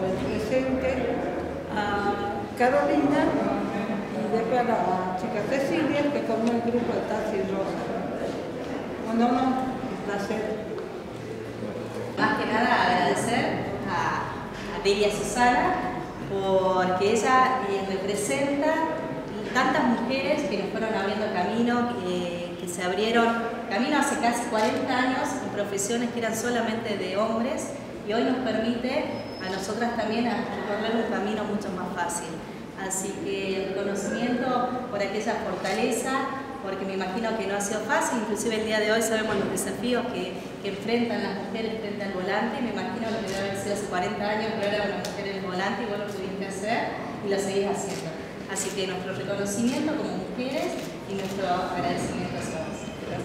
presente, a Carolina y después a la chica Cecilia que formó el grupo de Taxi Rosa. Bueno, no, un placer. Más que nada agradecer a, a Delia Susana porque ella eh, representa tantas mujeres que nos fueron abriendo camino, que se abrieron camino hace casi 40 años en profesiones que eran solamente de hombres y hoy nos permite a nosotras también a recorrer un camino mucho más fácil. Así que el conocimiento por aquella fortaleza, porque me imagino que no ha sido fácil, inclusive el día de hoy sabemos los desafíos que, que enfrentan las mujeres frente al volante, me imagino lo que debe haber sido hace 40 años, pero era una mujer en el volante y vos lo tuviste que hacer y lo seguís haciendo. Así que nuestro reconocimiento como mujeres y nuestro agradecimiento